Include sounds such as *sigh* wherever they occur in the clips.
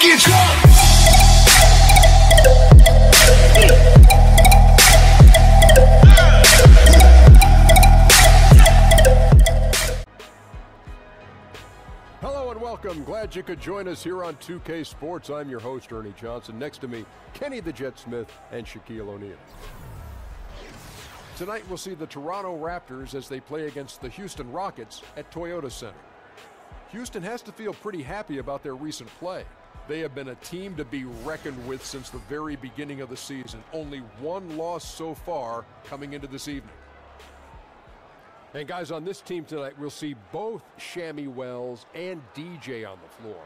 get drunk. Hello and welcome. Glad you could join us here on 2K Sports. I'm your host, Ernie Johnson. Next to me, Kenny the Jet Smith and Shaquille O'Neal. Tonight, we'll see the Toronto Raptors as they play against the Houston Rockets at Toyota Center. Houston has to feel pretty happy about their recent play. They have been a team to be reckoned with since the very beginning of the season. Only one loss so far coming into this evening. And guys, on this team tonight, we'll see both Shammy Wells and DJ on the floor.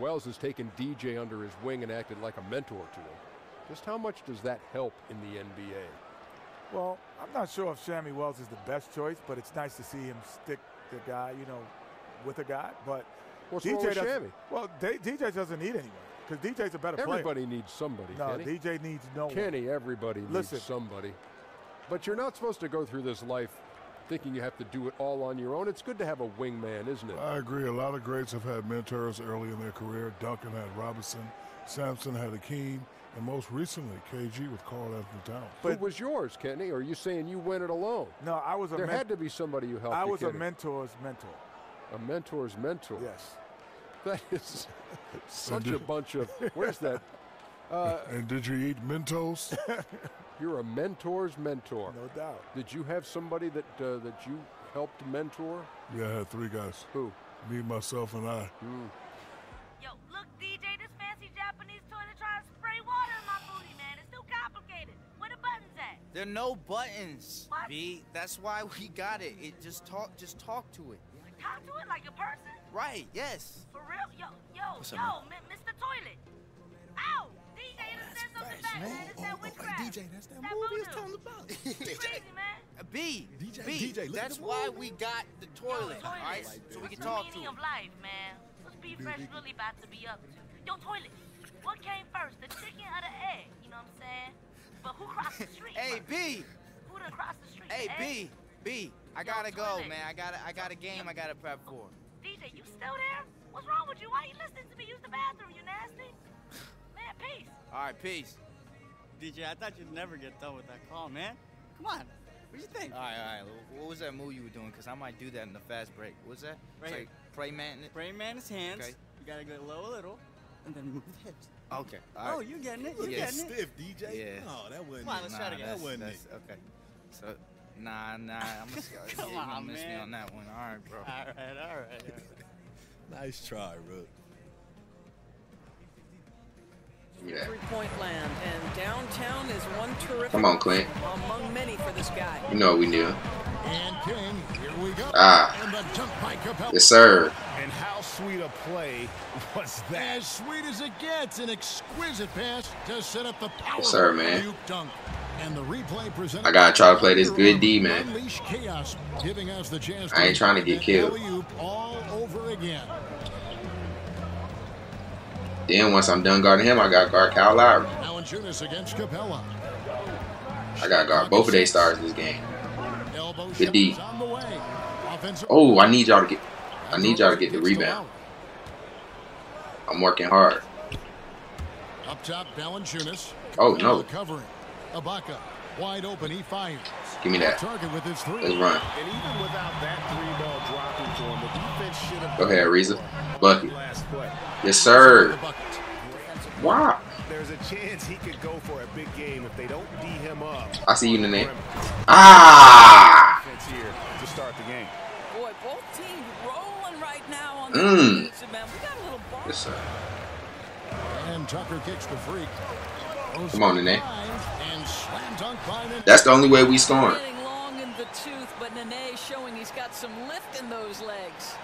Wells has taken DJ under his wing and acted like a mentor to him. Just how much does that help in the NBA? Well, I'm not sure if Shammy Wells is the best choice, but it's nice to see him stick the guy, you know, with a guy. But What's DJ wrong with doesn't- Shammy? Well, D- DJ doesn't need anyone because DJ's a better Everybody needs somebody. No, Kenny. DJ needs no one. Kenny, everybody Listen. needs somebody. But you're not supposed to go through this life thinking you have to do it all on your own. It's good to have a wingman, isn't it? I agree. A lot of greats have had mentors early in their career. Duncan had Robinson, Sampson had Akeem, and most recently KG with Carl Anthony Towns. Who was yours, Kenny? Or are you saying you went it alone? No, I was a There men- had to be somebody who helped I you, was a mentor's mentor. A mentor's mentor. Yes. That is *laughs* such did- a bunch of. Where's that? *laughs* and did you eat Mentos? *laughs* You're a mentor's mentor. No doubt. Did you have somebody that uh, that you helped mentor? yeah, I had three guys. Who? Me, myself, and I. Yo, look, DJ, this fancy Japanese toilet trying to spray water in my booty, man. It's too complicated. Where the buttons at? There are no buttons. What? B. That's why we got it. It just talk just talk to it. Talk to it like a person? Right, yes. For real? Yo, yo, What's up, yo, mi- Mr. Toilet. Ow! DJ, it says something back, man. It's that witchcraft. DJ, that's that That movie it's voodoo. telling about. *laughs* You crazy, man. Uh, B. DJ, B. DJ, that's the why movie. we got the toilet, Yo, all right? toilet. So we can talk to meaning of life, man? What's Be Fresh really about to be up to? Yo, Toilet, what came first, the chicken or the egg? You know what I'm saying? But who crossed the *laughs* street Hey. B. Who done crossed the street? Hey. B. B. I gotta go, man. I got to I got a game I gotta prep for. DJ, you still there? What's wrong with you? Why are you listening to me? Use the bathroom, you nasty. Man, peace. All right, peace. DJ, I thought you'd never get done with that call, man. Come on. What do you think? All right, all right. What was that move you were doing? Because I might do that in the fast break. What's that? Right It's like pray man. Pray man his hands. Okay. You gotta go low a little, and then move the hips. Okay. All Oh, right. you're getting it. You're Yeah. getting it. Stiff, DJ. Yeah. No, that wasn't. Come on, it. let's Nah, try to get that's, that wasn't that's, it. okay. So, nah, nah. I'm gonna, *laughs* Come you gonna on, miss me man. on that one. All right, bro. All right, all right. All right. *laughs* Nice try, bro. Yeah. Three-point land, and downtown is one terrific. Come on, Clint. Among many for this guy. You know we knew. And King, here we go. Ah. And the jump by Capela. Yes, sir. And how sweet a play was that? As sweet as it gets, an exquisite pass to set up the power Yes, sir, man. alley-oop dunk. And the replay presented I gotta try to play this good D, man. Chaos, giving us the chance I ain't trying to get killed. all over again. Then once I'm done guarding him, I got guard Kyle Lowry. Valanciunas against Capela. I got guard both of their stars this game. Good D. on the way. Oh, I need y'all to get. I need y'all to get the rebound. I'm working hard. Up top, Valanciunas. Oh, no. Covering. Ibaka, wide open, he fires. Give me that. Target with his three. Let's run. And even without that three ball dropping for him, the defense should have Go ahead, Reza. Bucket. Yes, sir. Wow. There's a chance he could go for a big game if they don't D him up. I see you in the name. Ah! Defense here to start the game. Boy, both teams rolling right now on the Mm. defensive end. We got a little ball. Yes, sir. And Tucker kicks the freak. Goes Come on, Nene. line And slam dunk by Nene. That's the only way we scoring. Getting long in the tooth, but Nene showing he's got some lift in those legs.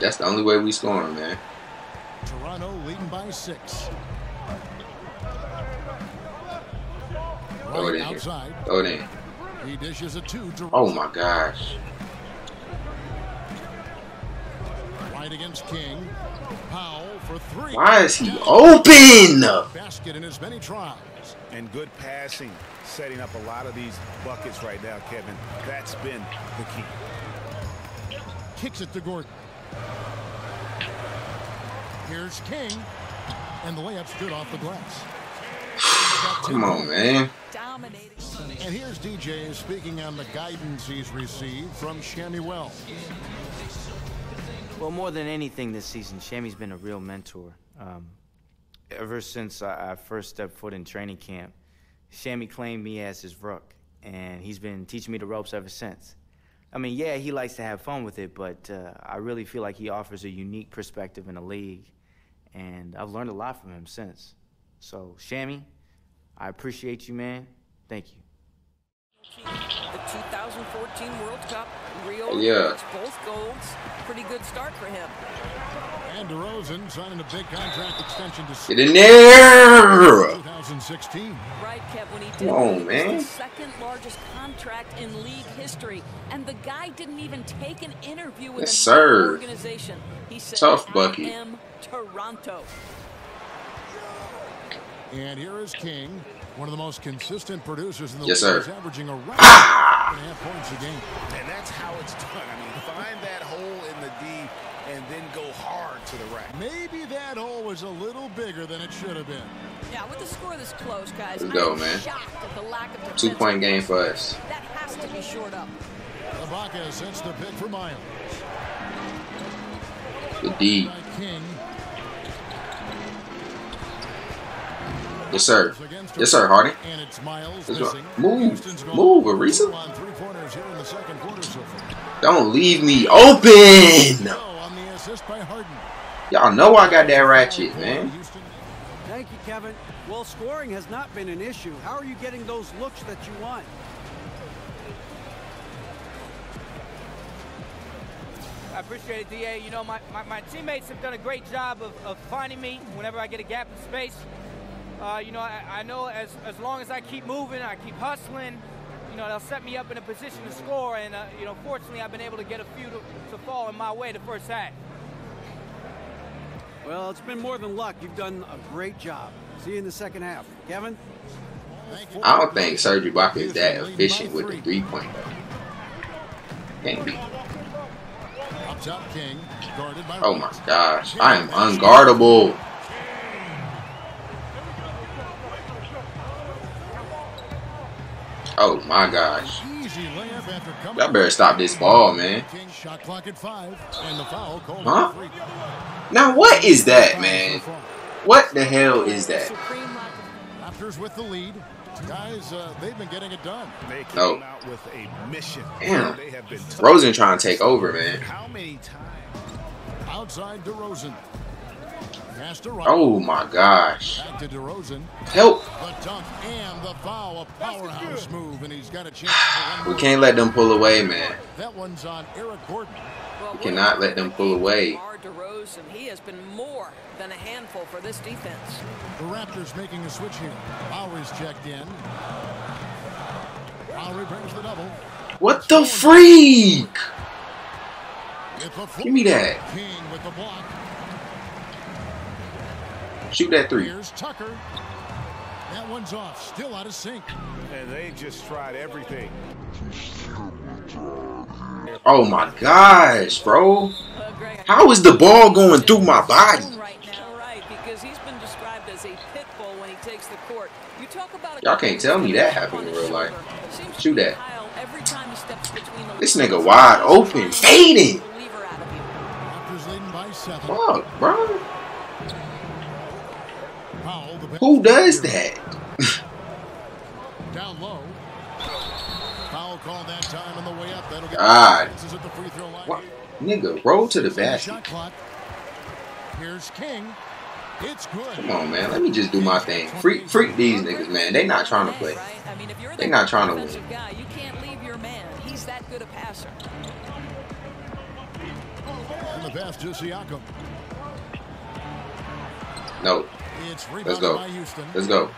That's the only way we scoring, man. Toronto leading by six. Throw it in here. Throw it in. He dishes a two to Oh my gosh. right against King. Powell for three. Why is he open? Basket in as many tries. And good passing, setting up a lot of these buckets right now, Kevin. That's been the key. Kicks it to Gordon. Here's King. and the layup's good off the glass. *sighs* Come on, man. And here's DJ speaking on the guidance he's received from Shammy Wells. Well, more than anything this season, Shammy's been a real mentor. Um, ever since I, I first stepped foot in training camp, Shammy claimed me as his rook, and he's been teaching me the ropes ever since. I mean, yeah, he likes to have fun with it, but uh, I really feel like he offers a unique perspective in the league, and I've learned a lot from him since. So, Shammy, I appreciate you, man. Thank you. The 2014 World Cup, Rio Yeah. gets both golds. Pretty good start for him. And DeRozan signing a big contract extension to Get in there. 2016. Right, Kev, when he Come did on, that, it was man. the second largest contract in league history, and the guy didn't even take an interview with Yes, another sir. organization. He said, Tough Bucky. I am Toronto. And here is King, one of the most consistent producers in the Yes, league. sir. He's averaging around Ah! and a half points a game. And that's how it's done. I mean, find that hole in the D and then go hard to the rack. Maybe that hole was a little bigger than it should have been. Yeah, with the score this close, guys, Let's go, I'm man. shocked at the lack of Two-point game for us. That has to be shored up. Ibaka sets the pick for Miles. The D. King. Yes, sir. Yes, sir, Hardy. And it's Miles Let's missing. go. Move. Move, two Ariza. on three pointers here in the second quarter so far. Don't leave me open. No on the assist by Harden. Y'all know I got that ratchet, man. Thank you, Kevin. Well, scoring has not been an issue. How are you getting those looks that you want? I appreciate it, DA. You know, my, my, my teammates have done a great job of, of finding me whenever I get a gap in space. Uh, you know, I, I know as, as long as I keep moving, I keep hustling, you know, they'll set me up in a position to score. And, uh, you know, fortunately, I've been able to get a few to, to fall in my way the first half. Well, it's been more than luck. You've done a great job. See you in the second half. Kevin? I don't think Serge Ibaka is that efficient with the three point. Can't be. up top King. Guarded by Oh my gosh, I am unguardable. Oh my gosh. Y'all better stop this ball, man. Huh? Now what is that, man? What the hell is that? Raptors with the lead. Guys, uh, they've been getting it done. Out with a mission. Damn. Rosen trying to take over, man. How many times? Outside DeRozan. Pass to Oh my gosh. Back to DeRozan. Help. The dunk and the foul. A powerhouse move, and he's got a chance We can't let them pull away, man. That one's on Eric Gordon. We cannot let them pull away. DeRozan. He has been more than a handful for this defense. The Raptors making a switch here. Lowry's checked in. Lowry brings the double. What the freak? It's a full Give me that. King with the block. Shoot that three. Here's Tucker. That one's off. Still out of sync. And they just tried everything. Oh my gosh, bro. How is the ball going through my body? Right now, right, because he's been described as a pit bull when he takes the court. You talk about a Y'all can't tell me that happened in real life. shoulder. Seems to Shoot that. Kyle every time he steps between the This nigga wide open, fading. Reliever out of you. Raptors leading by seven. Fuck, bro. Powell, the Who does that? Down low. Foul called that time on the way up. That'll get ah. God. at the free throw line. What? Nigga, roll to the Second basket. Here's King. It's good. Come on, man. Let me just do my thing. Freak, freak these niggas, man. They not trying to play. Right? I mean, if you're They not trying to win. guy, you can't leave your man. He's that good a passer. And the pass to Siakam. No. It's Let's go. by Houston. Let's go.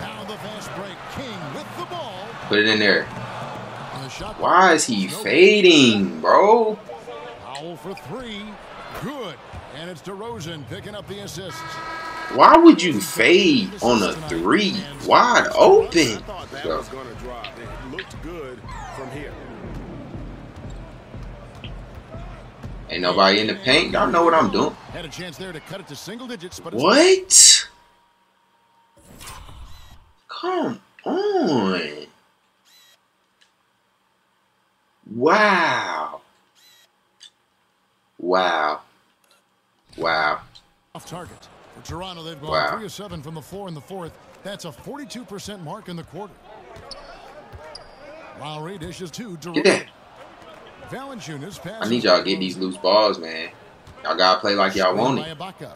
Now the fast break. King with the ball. Put it in there. Why is he fading, bro? Powell for three. Good. And it's DeRozan picking up the assists. Why would you fade on a three? Wide open. Let's go. Ain't nobody in the paint. Y'all know what I'm doing. Had a chance there to cut it to single digits, but what? Come on. Wow. Wow. Wow. Off target. For Toronto, they've gone wow. 3 of 7 from the floor in the fourth. That's a 42% mark in the quarter. Lowry dishes to Durant. I need y'all to get these loose balls, man. Y'all gotta play like y'all want it. Ibaka.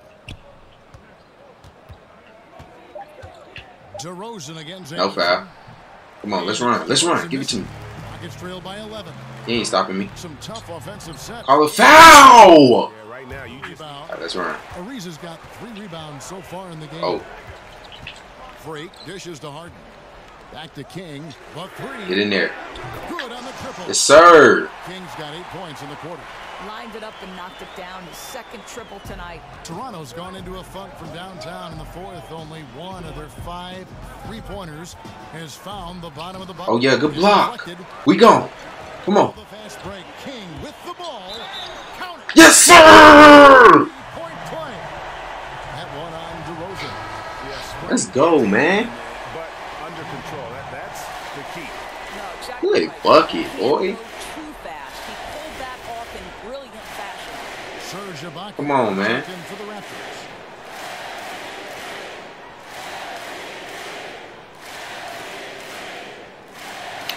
DeRozan against No foul. Come on, let's run. Let's run. Give it to me. Rockets trail by 11. He ain't stopping me. Some tough offensive set. Call a foul! Yeah, right now you just Rebound. Alright, let's run. Ariza's got three rebounds so far in the game. Oh, Freak dishes to Harden. Back to King. Buck three. get in there. Good on the triple. Yes, sir. King's got eight points in the quarter. Lined it up and knocked it down. His second triple tonight. Toronto's gone into a funk from downtown in the fourth. Only one of their five three-pointers has found the bottom of the bucket. Oh, yeah, good block. We gone. Come on. The fast break. King with the ball. Count. Yes, sir! Point. That one on DeRozan. yes, Let's go, man. but under control. That, that's the key. No, exactly Good right. bucket, He boy. didn't go Too fast. He pulled that off in brilliant fashion. Serge Ibaka. Come on, man.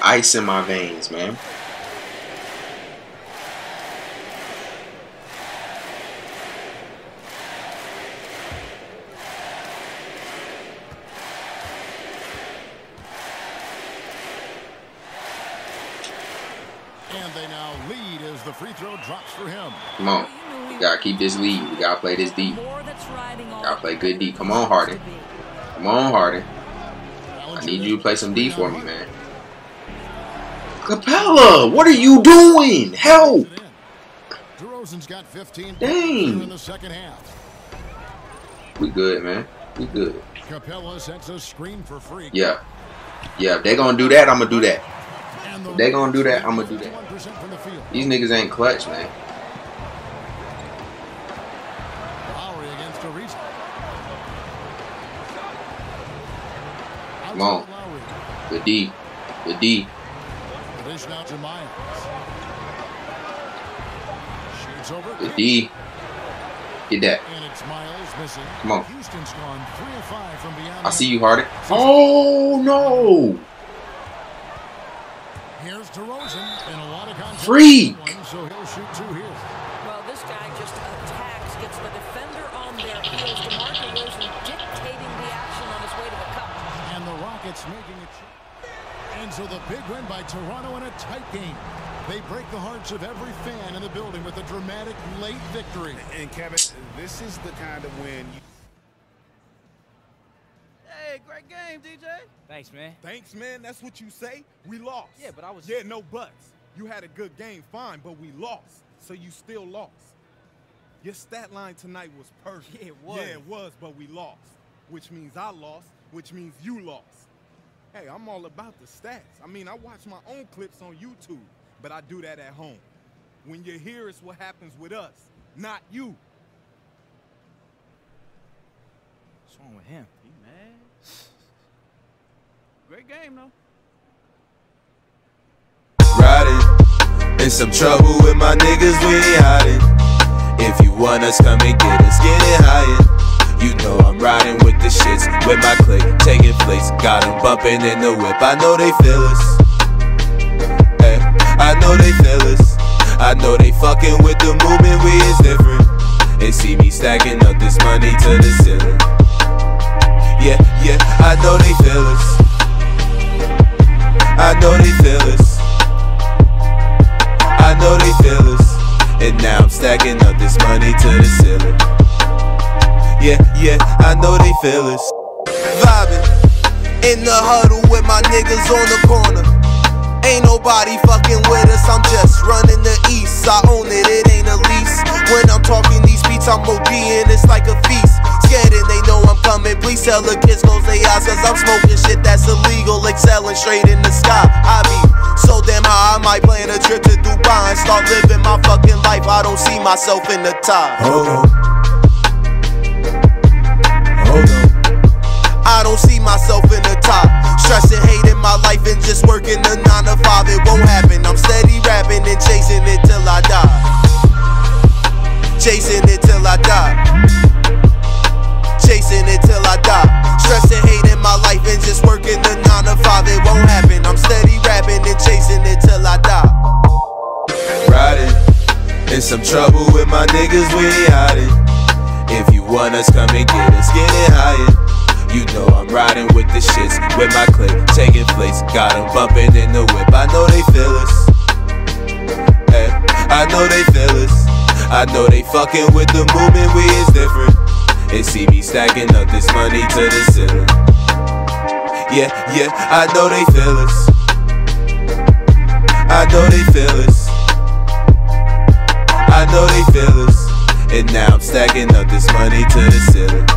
Ice in my veins, man. Throw drops for him. Come on. We gotta keep this lead. We gotta play this deep. Gotta play good D. Come on, Harden. Come on, Harden. I need you to play some D for me, man. Capela, what are you doing? Help! DeRozan's got 15 Dang. in the second half. We good, man. We good. Capela sets a screen for free. Yeah. Yeah, if they gonna do that, I'm gonna do that. If they gonna do that, I'm gonna do that. 51% from the field. These niggas ain't clutch, man. Lowry against Ariza. Come on. The D. The D. Dish now to Miles. Shoots over. The D. Get that. And it's Miles missing. Come on. Houston's gone three of five from beyond. I see you, Harden. Oh, no. Here's DeRozan and a lot of contact. Freak. So he'll shoot two here. Well, this guy just attacks, gets the defender on their heels. DeMar DeRozan dictating the action on his way to the cup. And the Rockets making it. And so the big win by Toronto in a tight game. They break the hearts of every fan in the building with a dramatic late victory. And Kevin, this is the kind of win game, DJ. Thanks, man. Thanks, man. That's what you say. We lost. Yeah, but I was- Yeah, no buts. You had a good game, fine, but we lost. So you still lost. Your stat line tonight was perfect. Yeah, it was. Yeah, it was, but we lost. Which means I lost, which means you lost. Hey, I'm all about the stats. I mean, I watch my own clips on YouTube, but I do that at home. When you're here, it's what happens with us, not you. What's wrong with him? He mad. Great game, though. riding. In some trouble with my niggas, we ain't hiding. If you want us, come and get us, get it higher. You know I'm riding with the shits, with my clique, taking flicks. Got 'em bumping in the whip, I know they feel us. Hey, I know they feel us. I know they fucking with the movement, we is different. They see me stacking up this money to the ceiling. Yeah, yeah, I know they feel us. I know they feel us. I know they feel us. And now I'm stacking up this money to the ceiling. Yeah, yeah, I know they feel us. Vibing in the huddle with my niggas on the corner. Ain't nobody fucking with us, I'm just running the east. I own it, it ain't a lease. When I'm talking these beats, I'm OGing, it's like a feast. Scared and they know I'm coming, please tell the kids close their eyes. Cause I'm smoking shit that's illegal, excelling straight in the sky. I be so damn high, I might plan a trip to Dubai and start living my fucking life. I don't see myself in the top. Hold on. Hold on. I don't see myself in the top. Stressing, hating my life, and just working a nine to five. It won't happen. I'm steady rapping and chasing it till I die. Chasing it till I die. Chasing it till I die. Stress and hate in my life and just working the nine to five. It won't happen. I'm steady rapping and chasing it till I die. Riding in some trouble with my niggas, we ain't hiding. If you want us, come and get us, get it higher. You know I'm riding with the shits, with my clip, taking flicks. Got 'em bumping in the whip, I know they feel us. Hey, I know they feel us. I know they fucking with the movement, we is different. They see me stacking up this money to the ceiling. Yeah, yeah, I know they feel us. I know they feel us. I know they feel us. And now I'm stacking up this money to the ceiling.